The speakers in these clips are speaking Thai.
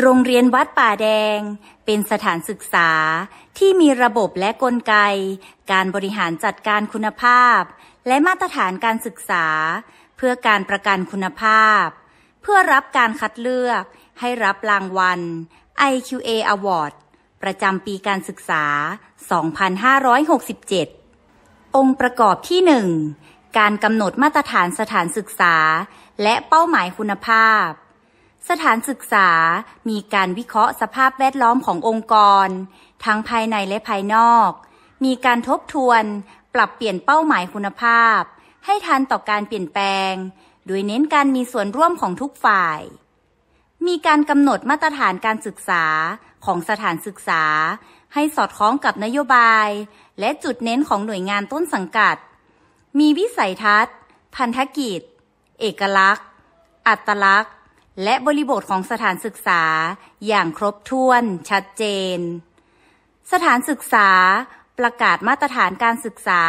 โรงเรียนวัดป่าแดง เป็นสถานศึกษาที่มีระบบและกลไก การบริหารจัดการคุณภาพ และมาตรฐานการศึกษา เพื่อการประกันคุณภาพ เพื่อรับการคัดเลือก ให้รับรางวัล IQA Award ประจำปีการศึกษา 2567 องค์ประกอบที่ 1 การกำหนดมาตรฐานสถานศึกษา และเป้าหมายคุณภาพ สถานศึกษามีการวิเคราะห์สภาพแวดล้อมขององค์กร ทั้งภายในและภายนอก มีการทบทวน ปรับเปลี่ยนเป้าหมายคุณภาพ ให้ทันต่อการเปลี่ยนแปลง โดยเน้นการมีส่วนร่วมของทุกฝ่าย มีการกำหนดมาตรฐานการศึกษาของสถานศึกษา ให้สอดคล้องกับนโยบาย และจุดเน้นของหน่วยงานต้นสังกัด มีวิสัยทัศน์ พันธกิจ เอกลักษณ์ อัตลักษณ์ และบริบทของสถานศึกษาอย่างครบถ้วนชัดเจน สถานศึกษาประกาศมาตรฐานการศึกษา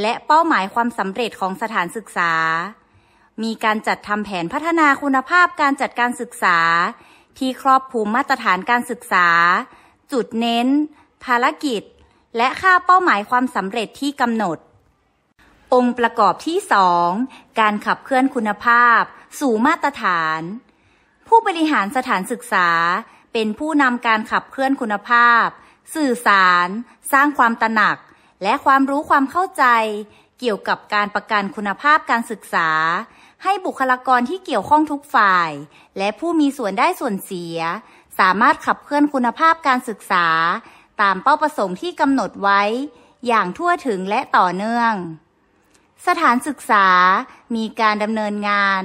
และเป้าหมายความสำเร็จของสถานศึกษา มีการจัดทำแผนพัฒนาคุณภาพการจัดการศึกษา ที่ครอบคลุมมาตรฐานการศึกษา จุดเน้น ภารกิจ และค่าเป้าหมายความสำเร็จที่กำหนด องค์ประกอบที่สองการขับเคลื่อนคุณภาพ สู่มาตรฐาน ผู้บริหารสถานศึกษา เป็นผู้นำการขับเคลื่อนคุณภาพ สื่อสาร สร้างความตระหนัก และความรู้ความเข้าใจ เกี่ยวกับการประกันคุณภาพการศึกษา ให้บุคลากรที่เกี่ยวข้องทุกฝ่าย และผู้มีส่วนได้ส่วนเสีย สามารถขับเคลื่อนคุณภาพการศึกษา ตามเป้าประสงค์ที่กำหนดไว้ อย่างทั่วถึงและต่อเนื่องสถานศึกษามีการดำเนินงาน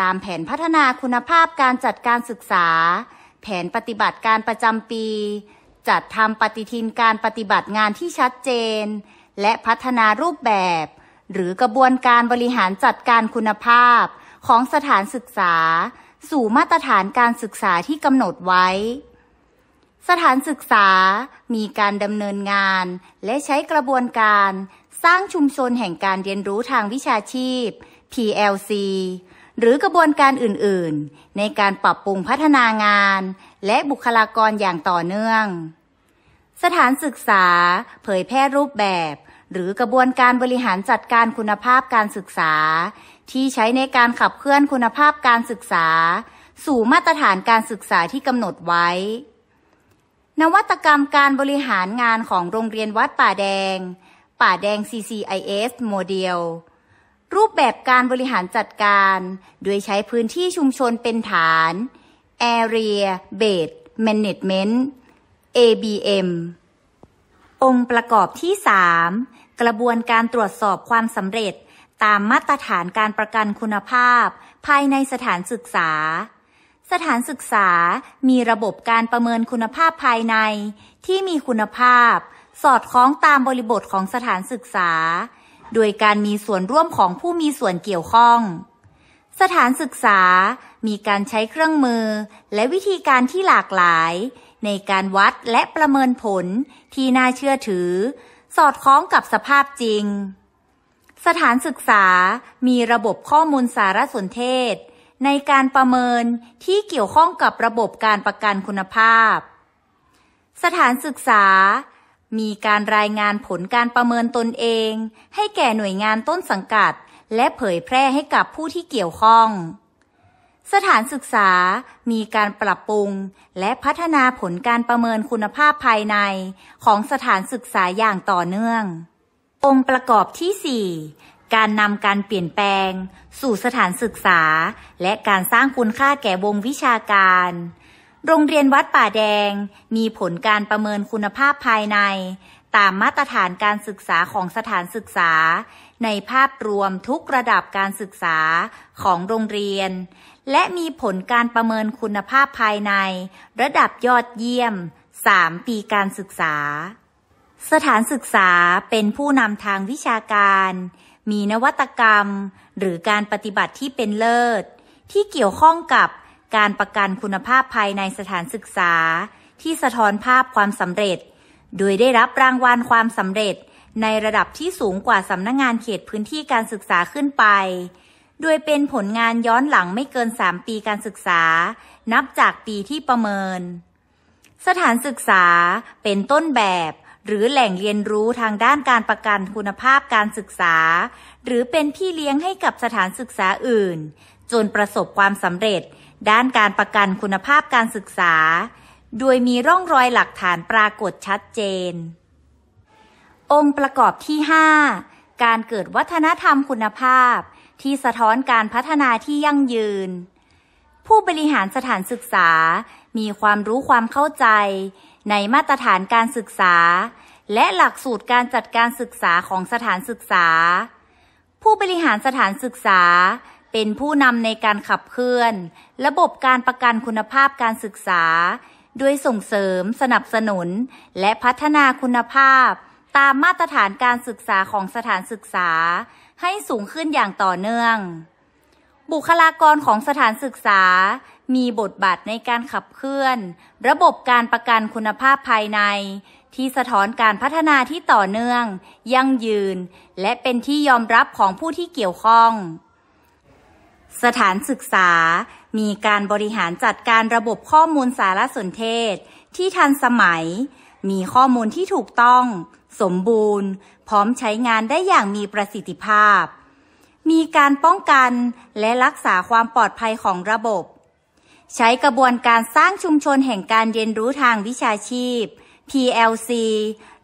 ตามแผนพัฒนาคุณภาพการจัดการศึกษา แผนปฏิบัติการประจำปี จัดทำปฏิทินการปฏิบัติงานที่ชัดเจน และพัฒนารูปแบบ หรือกระบวนการบริหารจัดการคุณภาพ ของสถานศึกษา สู่มาตรฐานการศึกษาที่กำหนดไว้ สถานศึกษามีการดำเนินงาน และใช้กระบวนการสร้างชุมชนแห่งการเรียนรู้ทางวิชาชีพ PLC หรือกระบวนการอื่นๆ ในการปรับปรุงพัฒนางาน และบุคลากรอย่างต่อเนื่อง สถานศึกษา เผยแพร่รูปแบบ หรือกระบวนการบริหารจัดการคุณภาพการศึกษา ที่ใช้ในการขับเคลื่อนคุณภาพการศึกษา สู่มาตรฐานการศึกษาที่กำหนดไว้ นวัตกรรมการบริหารงานของโรงเรียนวัดป่าแดง ป่าแดง CCIS โมเดล รูปแบบการบริหารจัดการ โดยใช้พื้นที่ชุมชนเป็นฐาน Area Based Management ABM องค์ประกอบที่ 3 กระบวนการตรวจสอบความสำเร็จตามมาตรฐานการประกันคุณภาพ ภายในสถานศึกษา สถานศึกษามีระบบการประเมินคุณภาพภายในที่มีคุณภาพ สอดคล้องตามบริบทของสถานศึกษา โดยการมีส่วนร่วมของผู้มีส่วนเกี่ยวข้อง สถานศึกษามีการใช้เครื่องมือและวิธีการที่หลากหลาย ในการวัดและประเมินผลที่น่าเชื่อถือ สอดคล้องกับสภาพจริง สถานศึกษามีระบบข้อมูลสารสนเทศ ในการประเมินที่เกี่ยวข้องกับระบบการประกันคุณภาพ สถานศึกษา มีการรายงานผลการประเมินตนเอง ให้แก่หน่วยงานต้นสังกัด และเผยแพร่ให้กับผู้ที่เกี่ยวข้อง สถานศึกษามีการปรับปรุง และพัฒนาผลการประเมินคุณภาพภายในของสถานศึกษาอย่างต่อเนื่อง องค์ประกอบที่ 4 การนำการเปลี่ยนแปลง สู่สถานศึกษา และการสร้างคุณค่าแก่วงวิชาการ โรงเรียนวัดป่าแดง มีผลการประเมินคุณภาพภายใน ตามมาตรฐานการศึกษาของสถานศึกษา ในภาพรวมทุกระดับการศึกษาของโรงเรียน และมีผลการประเมินคุณภาพภายใน ระดับยอดเยี่ยม 3 ปีการศึกษา สถานศึกษาเป็นผู้นำทางวิชาการ มีนวัตกรรม หรือการปฏิบัติที่เป็นเลิศที่เกี่ยวข้องกับ การประกันคุณภาพภายในสถานศึกษา ที่สะท้อนภาพความสำเร็จ โดยได้รับรางวัลความสำเร็จ ในระดับที่สูงกว่าสำนักงงานเขตพื้นที่การศึกษาขึ้นไป โดยเป็นผลงานย้อนหลังไม่เกิน 3 ปีการศึกษา นับจากปีที่ประเมิน สถานศึกษาเป็นต้นแบบหรือแหล่งเรียนรู้ทางด้านการประกันคุณภาพการศึกษา หรือเป็นพี่เลี้ยงให้กับสถานศึกษาอื่น จนประสบความสำเร็จ ด้านการประกันคุณภาพการศึกษา โดยมีร่องรอยหลักฐานปรากฏชัดเจน องค์ประกอบที่ 5 การเกิดวัฒนธรรมคุณภาพ ที่สะท้อนการพัฒนาที่ยั่งยืน ผู้บริหารสถานศึกษา มีความรู้ความเข้าใจ ในมาตรฐานการศึกษา และหลักสูตรการจัดการศึกษาของสถานศึกษา ผู้บริหารสถานศึกษา เป็นผู้นำในการขับเคลื่อน ระบบการประกันคุณภาพการศึกษาโดยส่งเสริม สนับสนุน และพัฒนาคุณภาพ ตามมาตรฐานการศึกษาของสถานศึกษา ให้สูงขึ้นอย่างต่อเนื่อง บุคลากรของสถานศึกษา มีบทบาทในการขับเคลื่อน ระบบการประกันคุณภาพภายในที่สะท้อนการพัฒนาที่ต่อเนื่อง ยั่งยืน และเป็นที่ยอมรับของผู้ที่เกี่ยวข้อง สถานศึกษา มีการบริหารจัดการระบบข้อมูลสารสนเทศ ที่ทันสมัย มีข้อมูลที่ถูกต้อง สมบูรณ์ พร้อมใช้งานได้อย่างมีประสิทธิภาพ มีการป้องกันและรักษาความปลอดภัยของระบบ ใช้กระบวนการสร้างชุมชนแห่งการเรียนรู้ทางวิชาชีพ PLC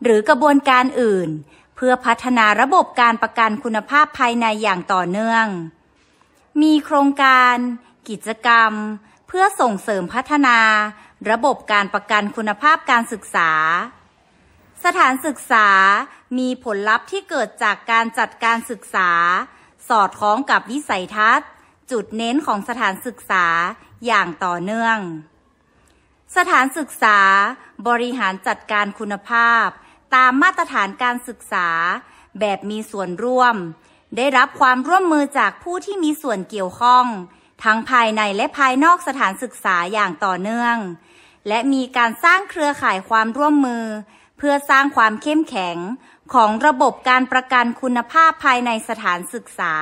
หรือกระบวนการอื่น เพื่อพัฒนาระบบการประกันคุณภาพภายในอย่างต่อเนื่อง มีโครงการ กิจกรรม เพื่อส่งเสริมพัฒนา ระบบการประกันคุณภาพการศึกษา สถานศึกษามีผลลัพธ์ที่เกิดจากการจัดการศึกษา สอดคล้องกับวิสัยทัศน์ จุดเน้นของสถานศึกษาอย่างต่อเนื่อง สถานศึกษาบริหารจัดการคุณภาพ ตามมาตรฐานการศึกษา แบบมีส่วนร่วม ได้รับความร่วมมือจากผู้ที่มีส่วนเกี่ยวข้อง ทั้งภายในและภายนอกสถานศึกษาอย่างต่อเนื่อง และมีการสร้างเครือข่ายความร่วมมือ เพื่อสร้างความเข้มแข็งของระบบการประกันคุณภาพภายในสถานศึกษา